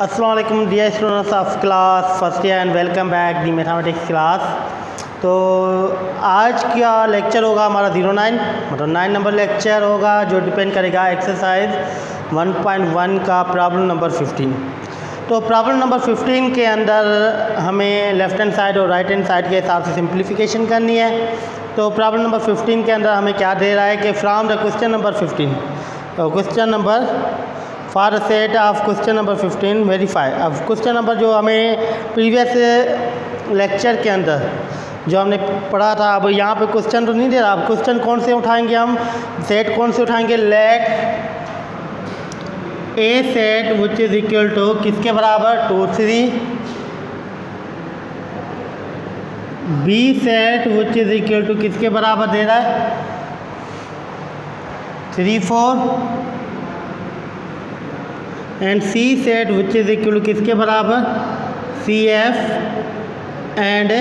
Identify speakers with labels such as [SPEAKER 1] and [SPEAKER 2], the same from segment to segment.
[SPEAKER 1] वालेकुम dear students of class first year and welcome back the mathematics class तो आज का लेक्चर होगा हमारा ज़ीरो नाइन मतलब नाइन नंबर लेक्चर होगा जो डिपेंड करेगा एक्सरसाइज 1.1 का प्रॉब्लम नंबर 15 तो प्रॉब्लम नंबर 15 के अंदर हमें लेफ़्ट हैंड साइड और राइट हैंड साइड के हिसाब से सिंप्लीफिकेशन करनी है। तो प्रॉब्लम नंबर 15 के अंदर हमें क्या दे रहा है कि फ्राम द क्वेश्चन नंबर 15 तो question number for set of question number 15 verify. अब क्वेश्चन नंबर जो हमें प्रीवियस लेक्चर के अंदर जो हमने पढ़ा था, अब यहाँ पे क्वेश्चन तो नहीं दे रहा। अब क्वेश्चन कौन से उठाएँगे हम? सेट कौन से उठाएँगे? Let A set which is equal to किसके बराबर? Two three B set which is equal to किसके बराबर दे रहा है? Three four and C set which is equal किसके बराबर? C F and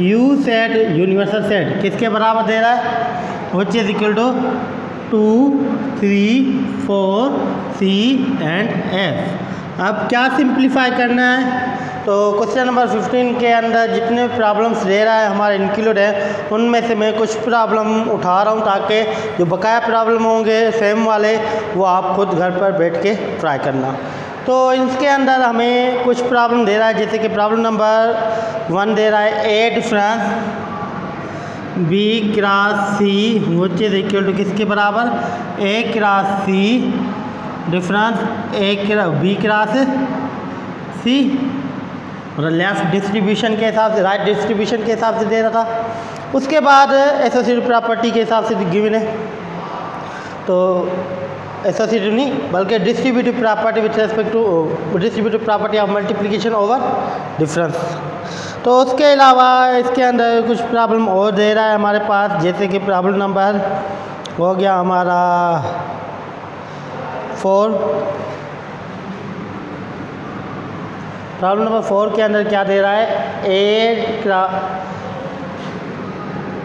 [SPEAKER 1] U set universal set किसके बराबर दे रहा है? Which is equal to two three four C and F अब क्या सिंप्लीफाई करना है? तो क्वेश्चन नंबर 15 के अंदर जितने प्रॉब्लम्स दे रहा है, हमारे इंक्लूड है, उनमें से मैं कुछ प्रॉब्लम उठा रहा हूँ ताकि जो बकाया प्रॉब्लम होंगे सेम वाले, वो आप खुद घर पर बैठ के ट्राई करना। तो इसके अंदर हमें कुछ प्रॉब्लम दे रहा है, जैसे कि प्रॉब्लम नंबर वन दे रहा है A difference B cross C which is equal to किसके बराबर? A cross C difference A B cross C मतलब लेफ़्ट डिस्ट्रीब्यूशन के हिसाब से राइट डिस्ट्रीब्यूशन के हिसाब से दे रहा था। उसके बाद एसोसिएट प्रॉपर्टी के हिसाब से गिवन है तो एसोसिएटिव नहीं, बल्कि distributive property with respect to distributive property of multiplication over difference तो उसके अलावा इसके अंदर कुछ प्रॉब्लम और दे रहा है हमारे पास, जैसे कि प्रॉब्लम नंबर हो गया हमारा फोर प्रॉब्लम नंबर फोर के अंदर क्या दे रहा है? A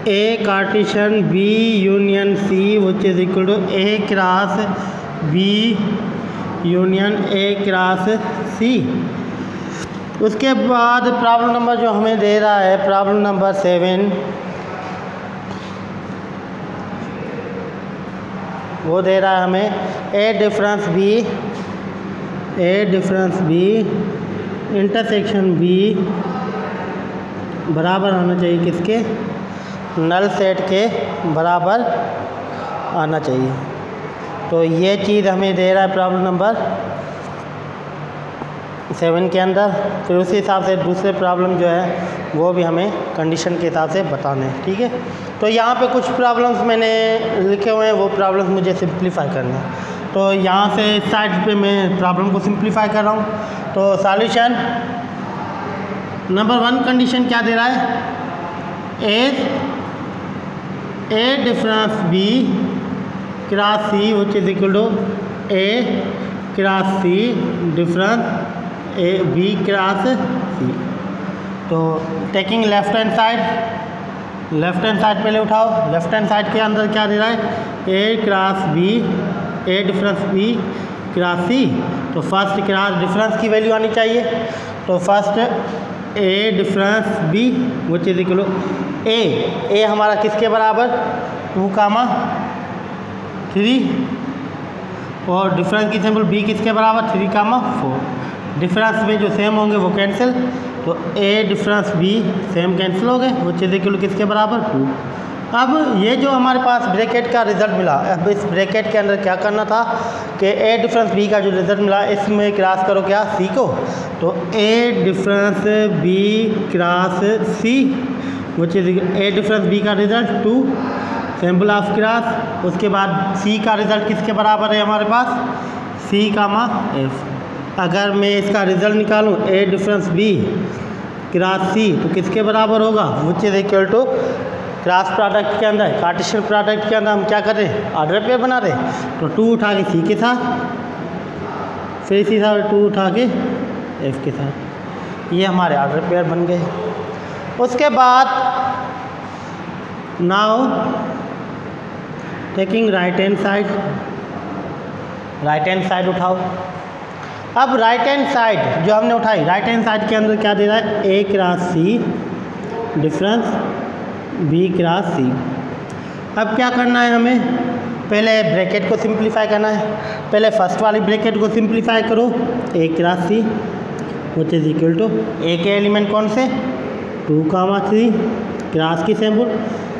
[SPEAKER 1] A Cartesian B union C which is equal to A cross B union A cross C उसके बाद प्रॉब्लम नंबर जो हमें दे रहा है प्रॉब्लम नंबर सेवन वो दे रहा है हमें A difference B A difference B intersection B बराबर आना चाहिए किसके? नल सेट के बराबर आना चाहिए। तो ये चीज़ हमें दे रहा है प्रॉब्लम नंबर सेवन के अंदर। फिर उसी हिसाब से दूसरे प्रॉब्लम जो है, वो भी हमें कंडीशन के हिसाब से बताने हैं, ठीक है? तो यहाँ पे कुछ प्रॉब्लम्स मैंने लिखे हुए हैं, वो प्रॉब्लम्स मुझे सिंप्लीफाई करने हैं। तो यहाँ से इस साइड पे मैं प्रॉब्लम को सिंप्लीफाई कर रहा हूँ। तो सॉल्यूशन नंबर वन कंडीशन क्या दे रहा है? A A difference B cross C which is equal to A cross C difference A B cross C तो taking left hand side left hand side पहले उठाओ। लेफ़्ट हैंड साइड के अंदर क्या दे रहा है? A cross B A difference B cross C तो फ़र्स्ट क्रॉस डिफरेंस की वैल्यू आनी चाहिए। तो first A difference B which is equal A A हमारा किसके बराबर? टू कामा थ्री और डिफरेंस की सिंबल बी किसके बराबर? थ्री कामा फोर डिफरेंस में जो सेम होंगे वो कैंसिल तो A difference B same cancel हो गए विच इज़ इक्वल किसके बराबर? टू अब ये जो हमारे पास ब्रैकेट का रिज़ल्ट मिला, अब इस ब्रैकेट के अंदर क्या करना था कि ए डिफरेंस बी का जो रिज़ल्ट मिला, इसमें क्रॉस करो क्या? सी को। तो A difference B cross C which is A difference B का result two sample of cross उसके बाद सी का रिज़ल्ट किसके बराबर है हमारे पास? सी का मा एफ़ अगर मैं इसका रिज़ल्ट निकालूँ A difference B cross C तो किसके बराबर होगा? Which is equal to cross product के अंदर कार्टिशियन प्रोडक्ट के अंदर हम क्या कर रहे हैं? ऑर्डर पे बना रहे तो टू उठा के सी के साथ, फिर इसी साथ टू उठा के एफ़ के साथ। ये हमारे ऑर्डर पेयर बन गए। उसके बाद now taking right hand side right hand side उठाओ। अब राइट हैंड साइड जो हमने उठाई राइट हैंड साइड के अंदर क्या दे रहा है? A cross C difference B cross C अब क्या करना है हमें? पहले ब्रैकेट को सिंप्लीफाई करना है। पहले फ़र्स्ट वाली ब्रैकेट को सिंप्लीफाई करो। A cross C which is equal to A के एलिमेंट कौन से? टू कामा थ्री क्रॉस की सैंपल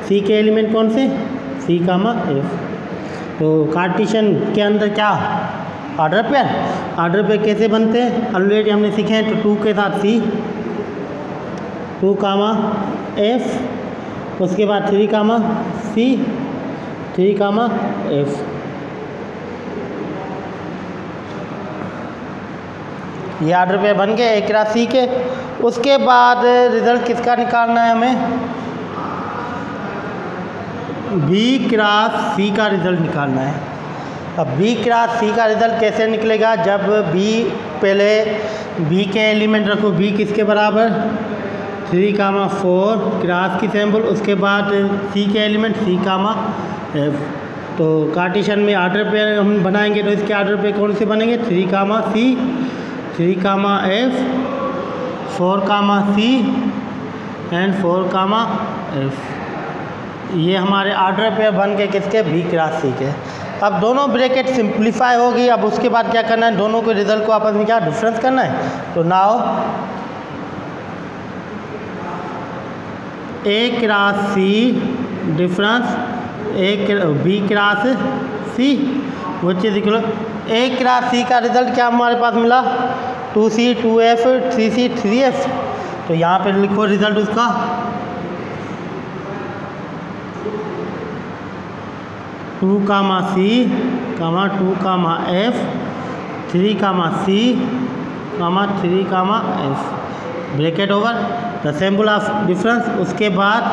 [SPEAKER 1] सी के एलिमेंट कौन से? सी कामा एफ़ तो कार्टिशन के अंदर क्या? ऑर्डर पेयर ऑर्डर पेयर कैसे बनते हैं? ऑलरेडी हमने सीखे हैं तो टू के साथ सी टू कामा एफ़ उसके बाद three comma C three comma F ये ऑर्डर पे बन गए एक सी के। उसके बाद रिज़ल्ट किसका निकालना है हमें? बी क्रास सी का रिज़ल्ट निकालना है। अब बी क्रास सी का रिज़ल्ट कैसे निकलेगा? जब बी पहले बी के एलिमेंट रखो बी किसके बराबर? थ्री कामा फोर क्रास की सैंपल उसके बाद सी के एलिमेंट सी कामा एफ़ तो कार्टिशन में आर्डर पे हम बनाएँगे तो इसके आर्डर पे कौन से बनेंगे? Three comma C three comma F four comma C and four comma F ये हमारे आर्डर पे बन के किसके? बी क्रास सी के। अब दोनों ब्रैकेट सिंप्लीफाई होगी, अब उसके बाद क्या करना है? दोनों के रिज़ल्ट को आपस में क्या डिफरेंस करना है? तो now A cross C difference A B cross C which is equal A cross C का रिज़ल्ट क्या हमारे पास मिला? Two C two F three C three F तो यहाँ पे लिखो रिज़ल्ट उसका। Two comma C comma two comma F three comma C comma three comma F bracket over the sample of difference उसके बाद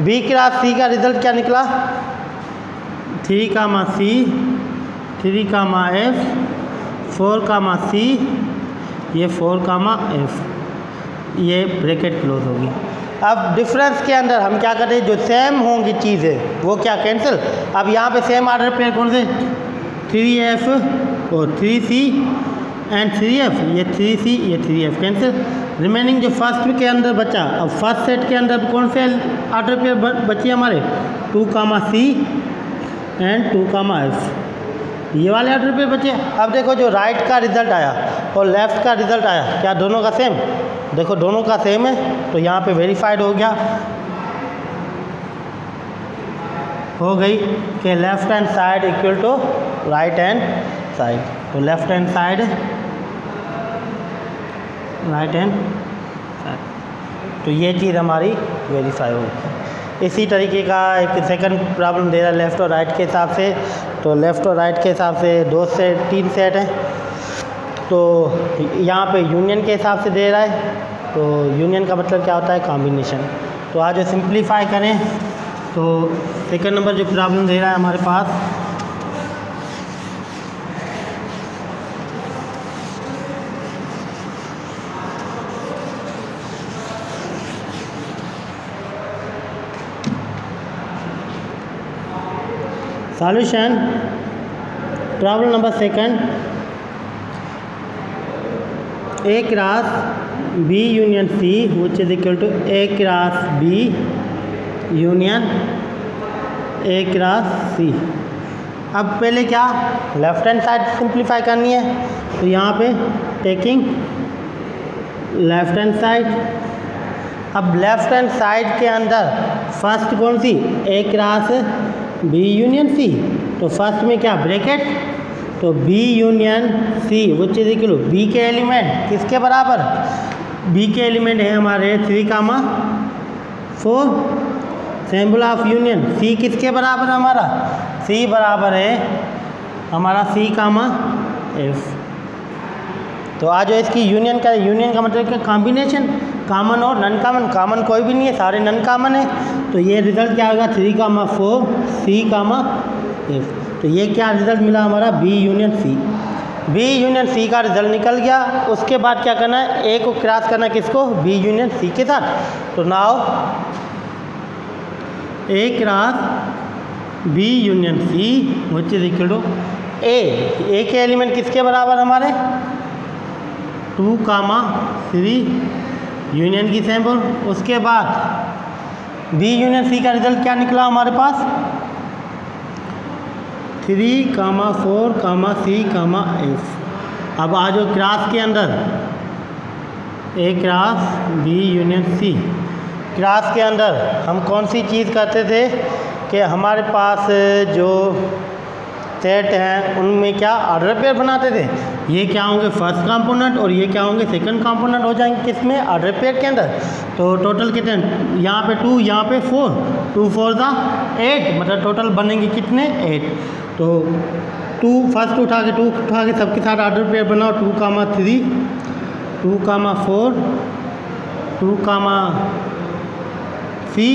[SPEAKER 1] बी क्लास सी का result क्या निकला? थ्री का कामा सी थ्री का कामा एफ़ फोर का कामा C ये four का कामा एफ़ ये ब्रेकेट क्लोज होगी। अब डिफरेंस के अंदर हम क्या करते हैं? जो सेम होंगी चीज़ें, वो क्या कैंसिल अब यहाँ पे सेम आर्डर पे कौन से? थ्री एफ़ और three C and three F ये थ्री सी ये थ्री एफ़ कैंसिल रिमेनिंग जो फ़र्स्ट के अंदर बचा, अब फ़र्स्ट सेट के अंदर कौन से आर्डर पे बची हमारे? Two comma C and two comma F ये वाले आर्डर पे बचे। अब देखो जो राइट का रिज़ल्ट आया और लेफ़्ट का रिज़ल्ट आया, क्या दोनों का सेम देखो दोनों का सेम है तो यहाँ पे वेरीफाइड हो गया। हो गई कि left hand side equal to right hand side तो left hand side right hand तो ये चीज़ हमारी वेरीफाई हो इसी तरीके का एक सेकंड प्रॉब्लम दे रहा है लेफ़्ट और राइट के हिसाब से। तो लेफ़्ट और राइट के हिसाब से दो सेट तीन सेट हैं। तो यहाँ पे यूनियन के हिसाब से दे रहा है। तो यूनियन का मतलब क्या होता है? कॉम्बिनेशन तो आज सिंप्लीफाई करें। तो सेकंड नंबर जो प्रॉब्लम दे रहा है हमारे पास solution problem number second a cross b union c which is equal to a cross b union a cross c अब पहले क्या लेफ़्ट हैंड साइड सिंप्लीफाई करनी है तो यहाँ पे टेकिंग लेफ़्ट हैंड साइड अब लेफ़्ट हैंड साइड के अंदर फ़र्स्ट कौन सी A cross B union C तो फ़र्स्ट में क्या ब्रैकेट तो B union C which is equal B के एलिमेंट किसके बराबर? बी के एलिमेंट है हमारे three comma four symbol of union C किसके बराबर हमारा? सी बराबर है हमारा C कामा एफ़ तो आज इसकी यूनियन का यूनियन का मतलब क्या? कॉम्बिनेशन कॉमन और नन कॉमन कॉमन कोई भी नहीं है, सारे नन कॉमन है। तो ये रिज़ल्ट क्या होगा? Three comma four C comma F तो ये क्या रिज़ल्ट मिला हमारा? B union C B union C का रिज़ल्ट निकल गया। उसके बाद क्या करना है? ए को क्रॉस करना किसको? बी यूनियन सी के साथ। तो now A cross B union C which is A A के एलिमेंट किसके बराबर हमारे? टू कामा थ्री यूनियन की सैंपल उसके बाद बी यूनियन सी का रिज़ल्ट क्या निकला हमारे पास? Three comma four comma C comma F अब आज क्रास के अंदर। A cross B union C cross के अंदर हम कौन सी चीज़ करते थे कि हमारे पास जो सेट हैं, उनमें क्या ऑर्डर पेयर बनाते थे? ये क्या होंगे फ़र्स्ट कंपोनेंट और ये क्या होंगे सेकंड कंपोनेंट हो जाएँगे किसमें ऑर्डर पेयर के अंदर। तो टोटल कितने? यहाँ पे टू यहाँ पे फोर टू फोर ज़ा एट मतलब टोटल बनेंगे कितने? एट तो टू फ़र्स्ट उठा के टू उठा के सबके साथ ऑर्डर पेयर बनाओ। Two comma three two comma four two comma C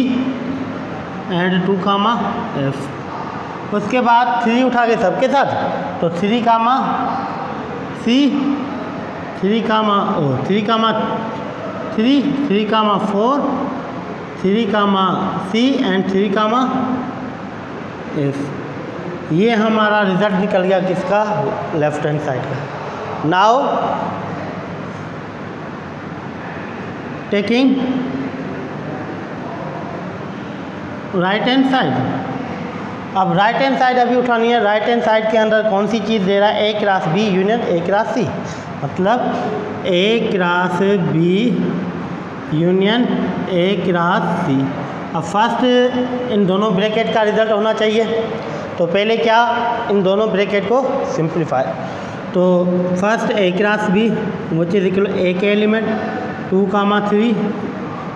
[SPEAKER 1] and two comma F उसके बाद थ्री उठा के सबके साथ। तो three comma, C three comma O three comma three three comma four three comma C and three comma F ये हमारा रिज़ल्ट निकल गया किसका? लेफ़्ट हैंड साइड का। Now, taking right hand side. अब राइट हैंड साइड अभी उठानी है। राइट हैंड साइड के अंदर कौन सी चीज़ दे रहा है? A cross B union A cross C मतलब A cross B union A cross C अब फ़र्स्ट इन दोनों ब्रैकेट का रिज़ल्ट होना चाहिए। तो पहले क्या इन दोनों ब्रैकेट को सिंप्लीफाई तो फ़र्स्ट ए क्रास बी वो चीज़ ए के element two comma three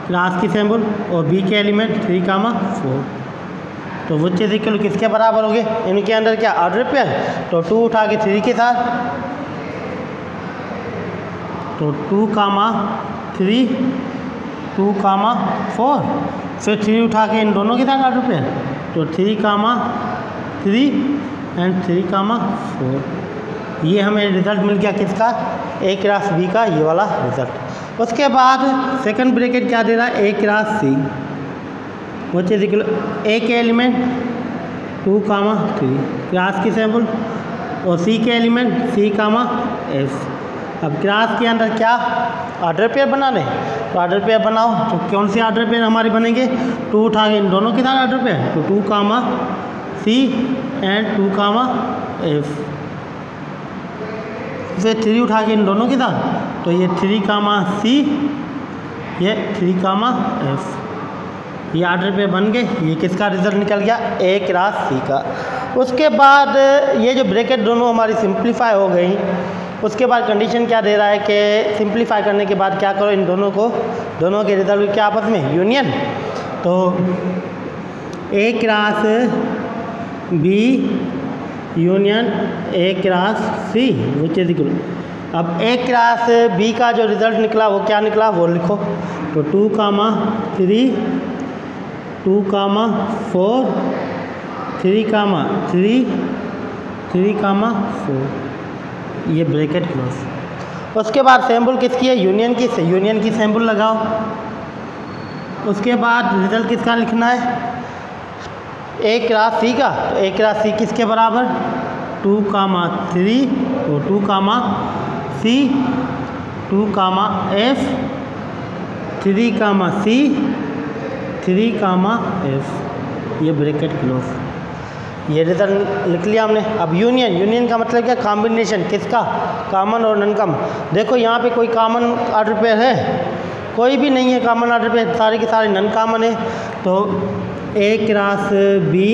[SPEAKER 1] class की सैम्बल और बी के एलिमेंट थ्री कामा फोर तो वो चीज़ इक्वल किसके बराबर हो गए इनके अंदर क्या ऑर्डर पेयर तो टू उठा के थ्री के साथ। तो two comma three two comma four फिर थ्री उठा के इन दोनों के साथ ऑर्डर पेयर तो three comma three and three comma four ये हमें रिज़ल्ट मिल गया किसका? ए क्रास बी का, ये वाला रिज़ल्ट उसके बाद सेकंड ब्रैकेट क्या दे रहा है? ए क्रास सी वो चीज़ ए के element, two comma three cross की सैंपल और सी के एलिमेंट, सी कामा, एफ़। अब क्रास के अंदर क्या? ऑर्डर पेयर बनाने। तो ऑर्डर पेयर बनाओ तो कौन से ऑर्डर पेयर हमारे बनेंगे? टू उठा के इन दोनों के साथ ऑर्डर पेयर? तो two comma, C and two comma, F. फिर थ्री उठा के इन दोनों के साथ। तो ये थ्री कामा, सी, ये थ्री कामा, एफ़। ये आर्डर पे बन गए। ये किसका रिज़ल्ट निकल गया? ए क्रास सी का। उसके बाद ये जो ब्रैकेट दोनों हमारी सिंप्लीफाई हो गई। उसके बाद कंडीशन क्या दे रहा है कि सिंप्लीफाई करने के बाद क्या करो इन दोनों को? दोनों के रिज़ल्ट क्या आपस में? यूनियन तो A cross B union A cross C which is अब ए क्रास बी का जो रिज़ल्ट निकला, वो क्या निकला? वो लिखो। तो two comma three two comma four, three comma three three comma four. ये ब्रैकेट क्लोज। उसके बाद सैंपल किसकी है? यूनियन की से यूनियन की सैंपल लगाओ। उसके बाद रिज़ल्ट किसका लिखना है? एक क्लास सी का। तो एक क्लास सी किसके बराबर? टू कामा थ्री तो two comma C, two comma F, three comma C three comma F, ये ब्रैकेट क्लोज। ये रिज़ल्ट लिख लिया हमने। अब यूनियन यूनियन का मतलब क्या? कॉम्बिनेशन किसका? कॉमन और नॉन कॉमन देखो, यहाँ पे कोई कॉमन ऑर्डर पेयर है, कोई भी नहीं है कॉमन ऑर्डर पेयर सारे के सारे नन कॉमन है। तो A cross B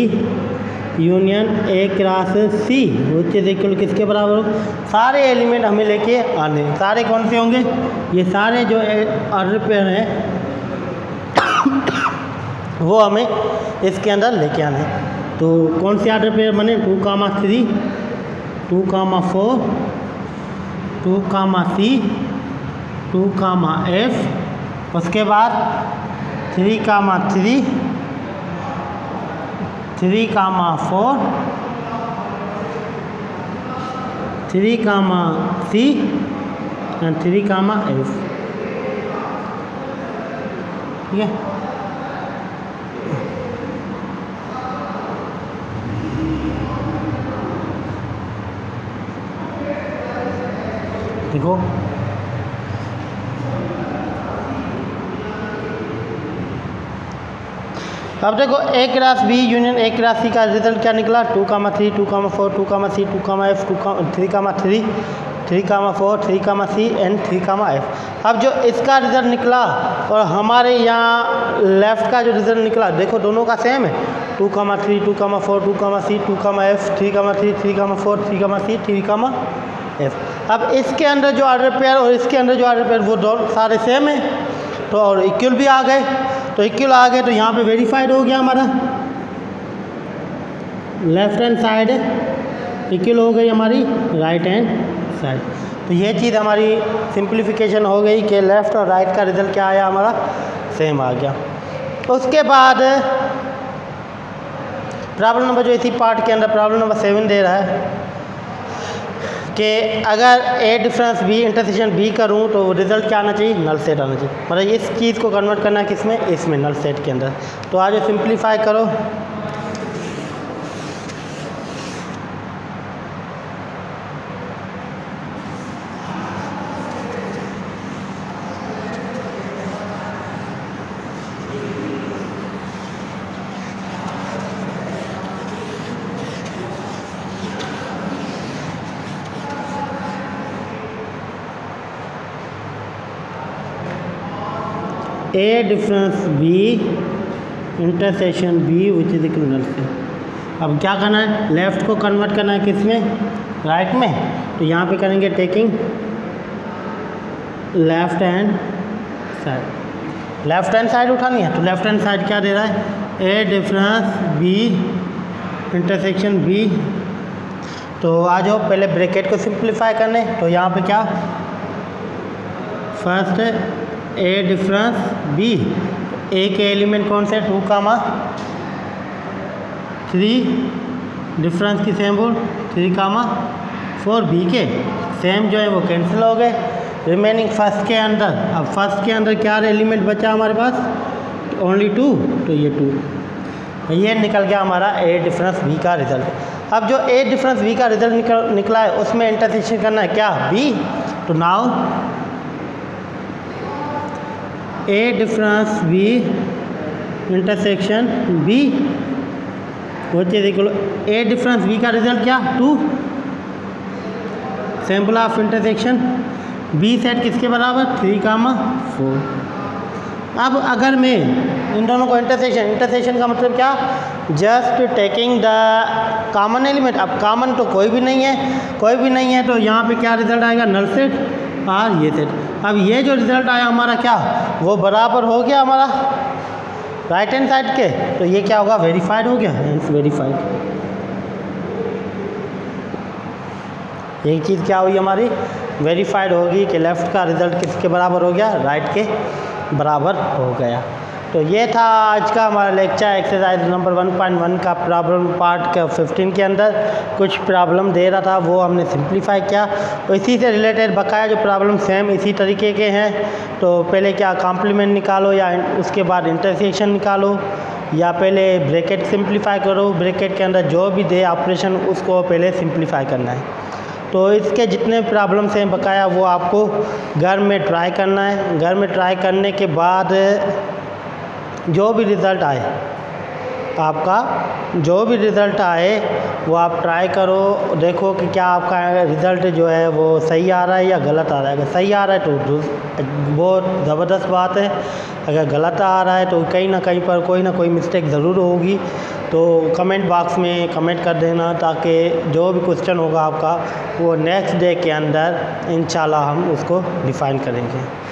[SPEAKER 1] union A cross C is equal किसके बराबर हो? सारे एलिमेंट हमें लेके आने सारे कौन से होंगे? ये सारे जो ऑर्डर पेयर हैं वो हमें इसके अंदर लेके आने। तो कौन से ऑर्डर पेयर बने? Two comma three. Two comma four. Two comma C. Two comma F. उसके बाद three comma three. Three comma four. Three comma C. And three comma F. ठीक है? देखो अब देखो A cross B union A cross C का result क्या निकला? Two comma three two comma four two comma C two comma F two का three comma three three comma four three comma C and three comma F अब जो इसका result निकला और हमारे यहाँ लेफ़्ट का जो रिज़ल्ट निकला, देखो दोनों का सेम है। Two comma three two comma four two comma C two comma F three comma three three comma four three comma C three comma F अब इसके अंदर जो आर्डर पेयर और इसके अंदर जो आर्डर पेयर वो सारे सेम है। तो और इक्वल भी आ गए। तो इक्वल आ गए तो यहाँ पे वेरीफाइड हो गया हमारा। लेफ़्ट हैंड साइड इक्वल हो गई हमारी राइट हैंड साइड तो ये चीज़ हमारी सिंप्लीफिकेशन हो गई कि लेफ़्ट और राइट का रिज़ल्ट क्या आया हमारा? सेम आ गया। उसके बाद प्रॉब्लम नंबर जो इसी पार्ट के अंदर प्रॉब्लम नंबर सेवन दे रहा है। कि अगर A difference B intersection B करूँ तो रिज़ल्ट क्या आना चाहिए? नल सेट आना चाहिए। मतलब इस चीज़ को कन्वर्ट करना है किसमें इसमें नल सेट के अंदर। तो आज सिंप्लीफाई करो। A difference B intersection B which is equal से अब क्या करना है? लेफ़्ट को कन्वर्ट करना है किसमें? राइट right में। तो यहाँ पे करेंगे taking left hand side left hand side उठानी है? तो लेफ़्ट हैंड साइड क्या दे रहा है? A difference B intersection B तो आ जाओ, पहले ब्रैकेट को सिंप्लीफाई करने। तो यहाँ पे क्या? First A difference B A के एलिमेंट कौन से? टू कामा थ्री डिफरेंस की सेम बोल थ्री का कामा फोर बी के. सेम जो है वो कैंसिल हो गए. रिमेनिंग फ़र्स्ट के अंदर. अब फ़र्स्ट के अंदर क्या एलिमेंट बचा हमारे पास? ओनली टू तो ये टू ये निकल गया हमारा ए डिफरेंस बी का रिज़ल्ट अब जो ए डिफरेंस बी का रिज़ल्ट निकल, निकला है, उसमें इंटरसेक्शन करना है क्या? बी तो now A difference B intersection B is equal A difference B का रिज़ल्ट क्या? Two sample of intersection B set किसके बराबर? थ्री कामा फोर अब अगर मैं इन दोनों को इंटरसेक्शन इंटरसेक्शन का मतलब क्या? Just taking the common element अब कॉमन तो कोई भी नहीं है, कोई भी नहीं है तो यहाँ पे क्या रिज़ल्ट आएगा? नल सेट और ये सेट अब ये जो रिज़ल्ट आया हमारा क्या? वो बराबर हो गया हमारा राइट हैंड साइड के। तो ये क्या होगा? वेरीफाइड हो गया। हेंस वेरीफाइड एक चीज़ क्या हुई हमारी? वेरीफाइड होगी कि लेफ़्ट का रिज़ल्ट किसके बराबर हो गया? राइट के बराबर हो गया। तो ये था आज का हमारा लेक्चर एक्सरसाइज नंबर 1.1 का प्रॉब्लम पार्ट का 15 के अंदर। कुछ प्रॉब्लम दे रहा था, वो हमने सिंप्लीफाई किया। तो इसी से रिलेटेड बकाया जो प्रॉब्लम सेम इसी तरीके के हैं। तो पहले क्या कॉम्प्लीमेंट निकालो या उसके बाद इंटरसेक्शन निकालो, या पहले ब्रैकेट सिंप्लीफाई करो। ब्रैकेट के अंदर जो भी दे ऑपरेशन उसको पहले सिंप्लीफाई करना है। तो इसके जितने प्रॉब्लम्स हैं बकाया, वो आपको घर में ट्राई करना है। घर में ट्राई करने के बाद जो भी रिज़ल्ट आए, आपका जो भी रिज़ल्ट आए, वो आप ट्राई करो, देखो कि क्या आपका रिज़ल्ट जो है वो सही आ रहा है या गलत आ रहा है। अगर सही आ रहा है तो बहुत ज़बरदस्त बात है। अगर गलत आ रहा है तो कहीं ना कहीं पर कोई ना कोई मिस्टेक ज़रूर होगी। तो कमेंट बॉक्स में कमेंट कर देना ताकि जो भी क्वेश्चन होगा आपका, वो नेक्स्ट डे के अंदर इन हम उसको डिफ़ाइन करेंगे।